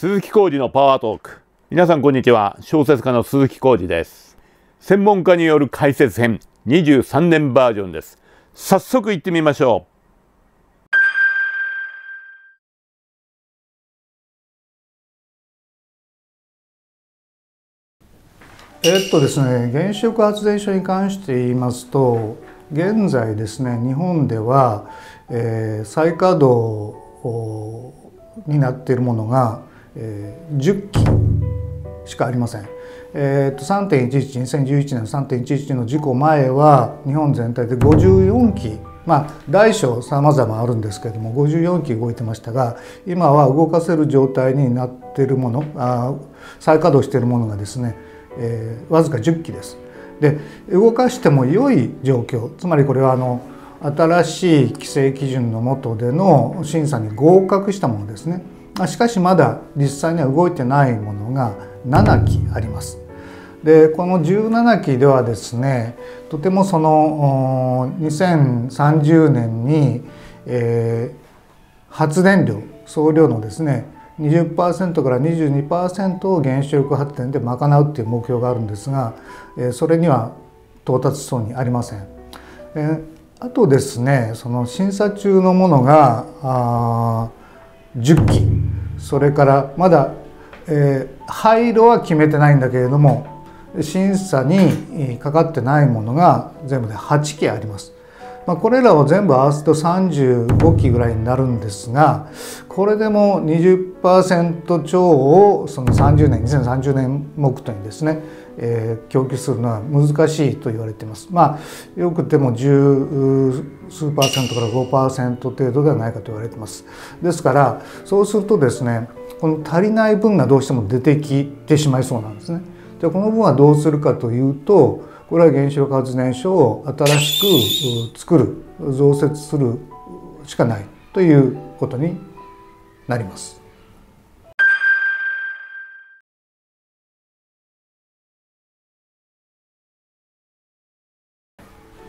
鈴木浩二のパワートーク。皆さんこんにちは。小説家の鈴木浩二です。専門家による解説編。23年バージョンです。早速行ってみましょう。えっとですね原子力発電所に関して言いますと現在ですね日本では、えー、再稼働になっているものが、えー、10基しかありません。えー、と3.11 2011年の3.11の事故前は日本全体で54基まあ大小さまざまあるんですけれども54機動いてましたが今は動かせる状態になっているものあ再稼働しているものがですねえー、わずか10機です。で動かしても良い状況つまりこれはあの新しい規制基準の下での審査に合格したものですね。しかしまだ実際には動いてないものが7機あります。でこの17機ではですねとてもその2030年に、えー、発電量総量のですね20%から22%を原子力発電で賄うっていう目標があるんですがそれには到達しそうにありません。あとですねその審査中のものが10機それからまだ、えー、廃炉は決めてないんだけれども審査にかかってないものが全部で8機あります。まあ、これらを全部合わせると35機ぐらいになるんですがこれでも20超をその30年2030年目途にですね、えー、供給するのは難しいと言われています。まあよくても十数パーセントから5%程度ではないかと言われています。ですからそうするとですねこの足りない分がどうしても出てきてしまいそうなんですね。じゃあこの分はどうするかというとこれは原子力発電所を新しく作る増設するしかないということになります。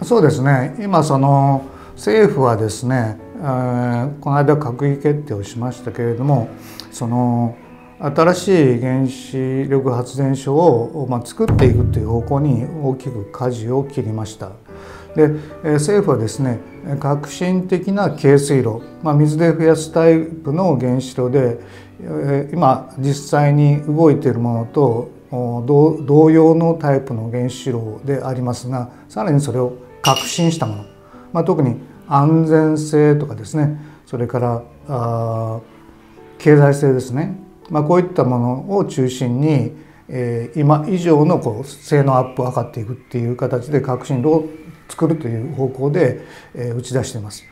そうですね今その政府はですね、えー、この間閣議決定をしましたけれどもその新しい原子力発電所を、まあ、作っていくという方向に大きく舵を切りました。で政府はですね革新的な軽水炉、まあ、水で増やすタイプの原子炉で今実際に動いているものと同様のタイプの原子炉でありますがさらにそれを革新したもの、まあ、特に安全性とかですね。それからあ経済性ですね。まあ、こういったものを中心に、えー、今以上のこう性能アップを図っていくっていう形で革新炉を作るという方向で、えー、打ち出しています。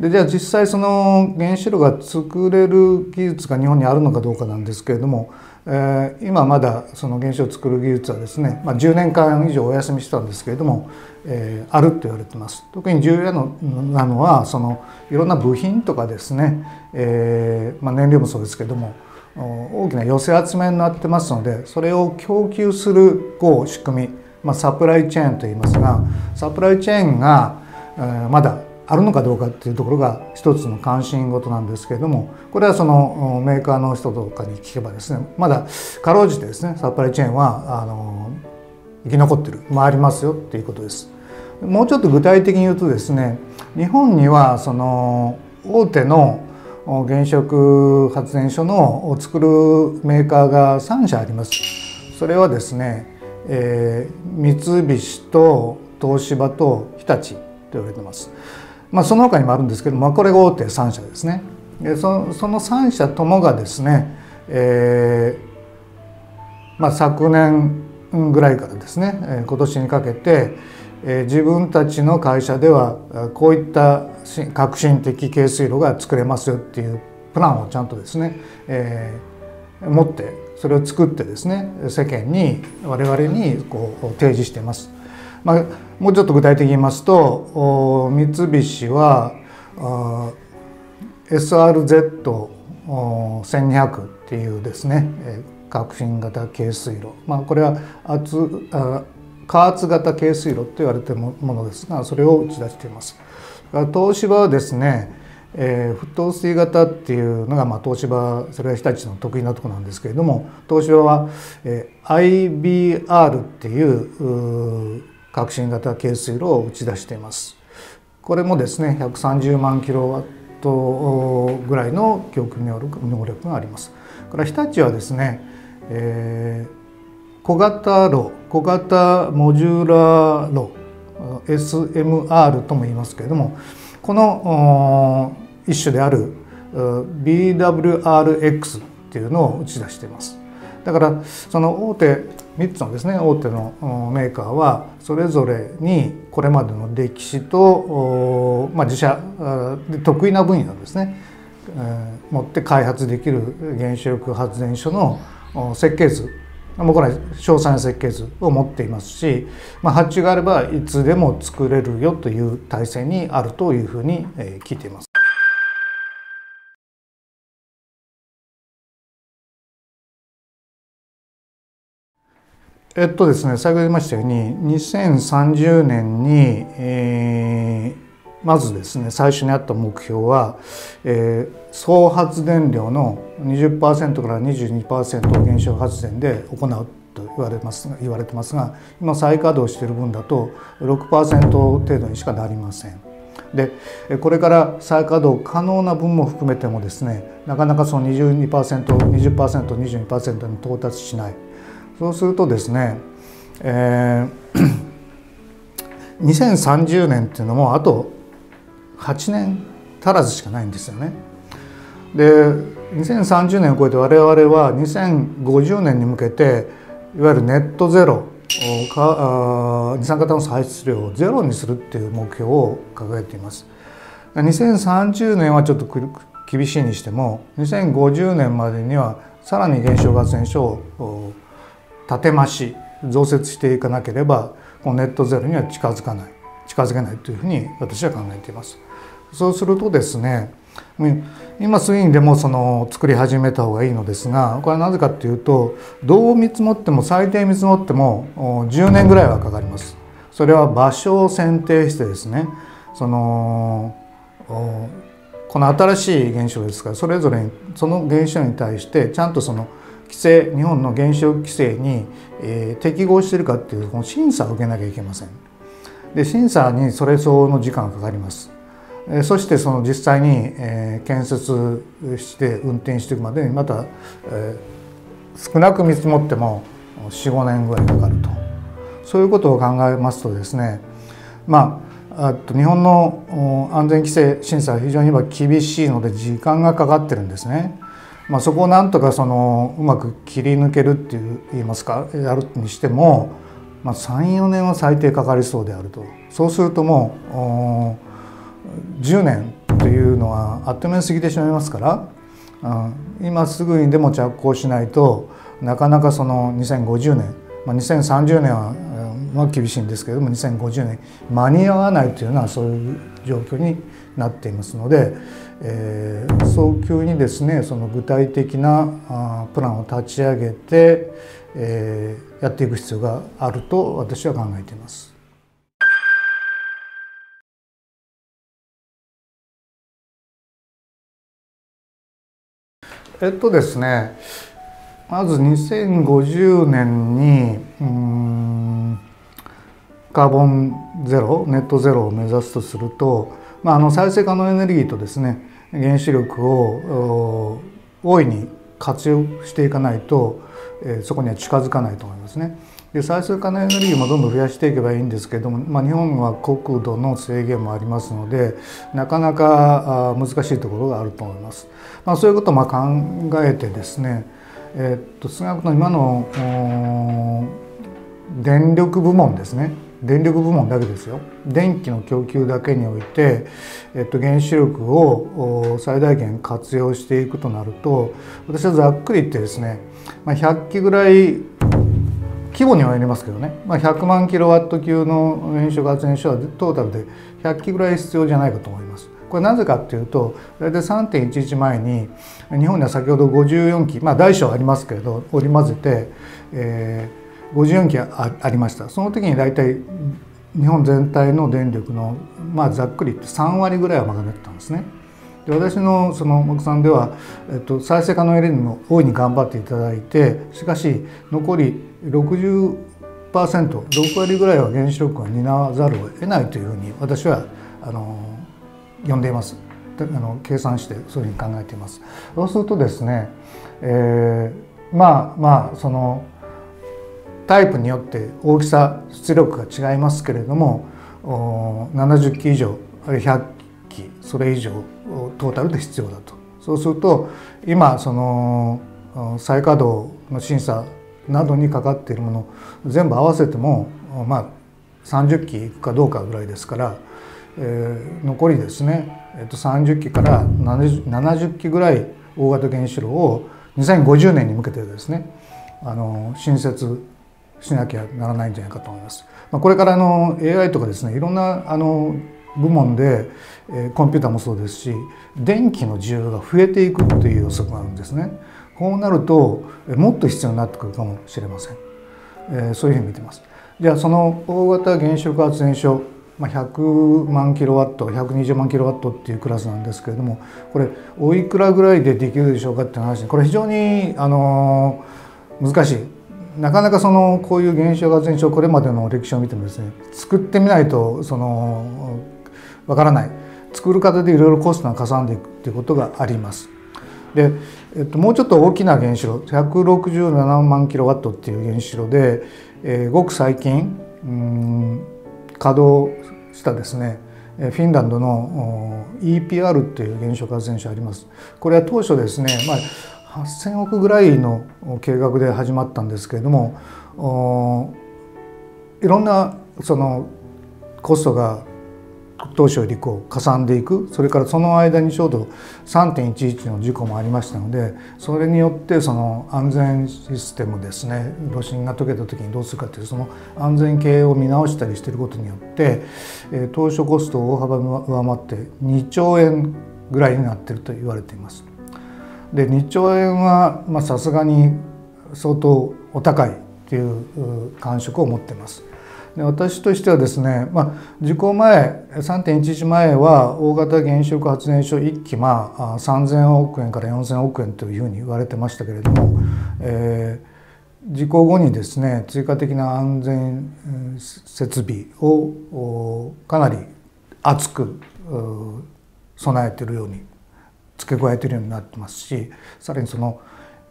でじゃあ実際その原子炉が作れる技術が日本にあるのかどうかなんですけれども、えー、今まだその原子炉を作る技術はですね、まあ、10年間以上お休みしたんですけれども、えー、あると言われてます。特に重要なのはそのいろんな部品とかですね、えーまあ、燃料もそうですけれども大きな寄せ集めになってますのでそれを供給するこう仕組み、まあ、サプライチェーンといいますがサプライチェーンが、えー、まだあるのかどうかっていうところが一つの関心事なんですけれどもこれはそのメーカーの人とかに聞けばですねまだかろうじてですねサプライチェーンはあの生き残ってる回りますよっていうことです。もうちょっと具体的に言うとですね日本にはその大手の原子力発電所のを作るメーカーが3社あります。それはですね、えー、三菱と東芝と日立と言われてます。まあ、その他にもあるんですけど、まあ、これが大手3社ですね。でそその3社ともがですね、えーまあ、昨年ぐらいからですね今年にかけて自分たちの会社ではこういった革新的軽水炉が作れますよっていうプランをちゃんとですね、えー、持ってそれを作ってですね世間に我々にこう提示してます。まあ、もうちょっと具体的に言いますと三菱は SRZ1200 っていうですね革新型軽水炉、まあ、これは圧加圧型軽水炉と言われているものですがそれを打ち出しています。東芝はですねえー、沸騰水型っていうのが、まあ、東芝それが日立の得意なところなんですけれども東芝は、えー、IBR っていう革新型軽水炉を打ち出しています。これもですね130万キロワットぐらいの供給能力があります。から日立はですね、えー、小型炉小型モジュラー炉 SMR とも言いますけれどもこの一種である BWRX っていうのを打ち出していますだからその大手3つのですね大手のメーカーはそれぞれにこれまでの歴史と、まあ、自社で得意な分野ですね、え、持って開発できる原子力発電所の設計図もうこれ詳細な設計図を持っていますし、まあ、発注があればいつでも作れるよという体制にあるというふうに聞いています。えっとですね先ほど言いましたように2030年に、えー、まずですね最初にあった目標は、えー、総発電量の20%から22%を原子力発電で行うと言われます言われてますが今再稼働している分だと6%程度にしかなりません。でこれから再稼働可能な分も含めてもですねなかなかその 22%20%22% に到達しないそうするとですね、えー、2030年っていうのもあと8年足らずしかないんですよね。で2030年を超えて我々は2050年に向けていわゆるネットゼロか二酸化炭素排出量をゼロにするっていう目標を掲げています。2030年はちょっと厳しいにしても2050年までにはさらに原子力発電所を建て増し増設していかなければこのネットゼロには近づかない近づけないというふうに私は考えています。そうするとですね今すぐにでもその作り始めた方がいいのですがこれはなぜかっていうとどう見積もっても最低見積もっても10年ぐらいはかかります。それは場所を選定してですねそのこの新しい現象ですからそれぞれにその現象に対してちゃんとその規制日本の原子力規制に、えー、適合してるかっていうこの審査を受けなきゃいけません。で審査にそれ相応の時間がかかります。そしてその実際にえ建設して運転していくまでにまたえ少なく見積もっても45年ぐらいかかるとそういうことを考えますとですねまあ日本の安全規制審査は非常に厳しいので時間がかかってるんですね。まあ、そこをなんとかそのうまく切り抜けるっていう言いますかやるにしても、まあ、34年は最低かかりそうであると。そうするともう10年というのはあっという間に過ぎてしまいますから、うん、今すぐにでも着工しないとなかなかその2050年、まあ、2030年は、まあ、厳しいんですけれども2050年間に合わないというのはそういう状況になっていますので、えー、早急にですねその具体的なあプランを立ち上げて、えー、やっていく必要があると私は考えています。えっとですねまず2050年にうんカーボンゼロネットゼロを目指すとすると、まあ、あの再生可能エネルギーとですね原子力を大いに活用していかないと、えー、そこには近づかないと思いますね。で再生可能エネルギーもどんどん増やしていけばいいんですけども、まあ、日本は国土の制限もありますのでなかなか難しいところがあると思います。まあ、そういうことをまあ考えてですね、えー、っと少なくとも今の電力部門ですね電力部門だけですよ電気の供給だけにおいて、えっと、原子力を最大限活用していくとなると私はざっくり言ってですね、まあ、100機ぐらい規模にはよりますけどね、まあ、100万キロワット級の原子力発電所はトータルで100機ぐらい必要じゃないかと思います。これなぜかっていうと大体3.11前に日本には先ほど54機まあ大小ありますけれど織り交ぜて、えー、54機あありました。その時に大体日本全体の電力のまあざっくり言って3割ぐらいは賄ってたんですね。で私のその木さんでは、えっと、再生可能エネルギーも大いに頑張っていただいてしかし残り60% 6割ぐらいは原子力が担わざるを得ないというふうに私はあの呼んでいます。あの計算してそういうふうに考えています。そうするとですね、えー、まあまあそのタイプによって大きさ出力が違いますけれども70機以上あるいは100機それ以上トータルで必要だと。そうすると今その再稼働の審査などにかかっているもの全部合わせてもまあ30機いくかどうかぐらいですから、えー、残りですね、えっと、30機から70 70機ぐらい大型原子炉を2050年に向けてですねあの新設しなきゃならないんじゃないかと思います。まあ、これからの AI とかですねいろんなあの部門で、コンピューターもそうですし電気の需要が増えていくという予測があるんですね。こうなるともっと必要になってくるかもしれません。えそういうふうに見てます。じゃあその大型原子力発電所まあ、100万キロワット120万キロワットっていうクラスなんですけれどもこれおいくらぐらいでできるでしょうかっていう話これ非常にあの難しいなかなかそのこういう原子力発電所これまでの歴史を見てもですね作ってみないとそのわからない作る方でいろいろコストがかさんでいくっていうことがあります。で、えっと、もうちょっと大きな原子炉167万キロワットっていう原子炉で、えー、ごく最近うん稼働したですねフィンランドの EPR っていう原子力発電所あります。これは当初ですね、まあ8,000億ぐらいの計画で始まったんですけれどもいろんなそのコストが当初よりこうかさんでいくそれからその間にちょうど3.11の事故もありましたのでそれによってその安全システムですね炉心が溶けた時にどうするかというその安全系を見直したりしていることによって当初コストを大幅に上回って2兆円ぐらいになっていると言われています。で2兆円はさすがに相当お高いという感触を持ってます。で私としてはですね、まあ、事故前3.11前は大型原子力発電所1基、まあ、3,000億円から4,000億円というふうに言われてましたけれども、えー、事故後にですね追加的な安全設備をかなり厚く備えているように付け加えてるようになってますしさらにその、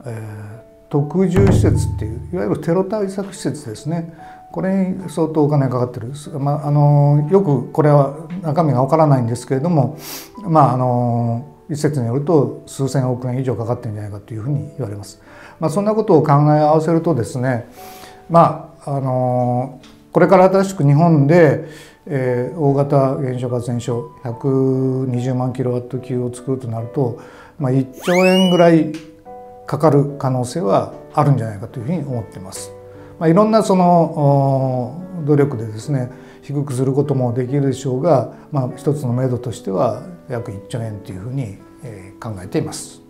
えー、特重施設っていういわゆるテロ対策施設ですねこれに相当お金がかかってる、まあ、あのよくこれは中身がわからないんですけれどもまああの一説によると数千億円以上かかってるんじゃないかというふうに言われます。まあ、そんなことを考え合わせるとですねまああのこれから新しく日本でえー、大型原子力発電所120万キロワット級を作るとなると、まあ、1兆円ぐらいかかる可能性はあるんじゃないかというふうに思っています。まあ、いろんなその努力でですね低くすることもできるでしょうが、まあ、一つの目処としては約1兆円というふうに考えています。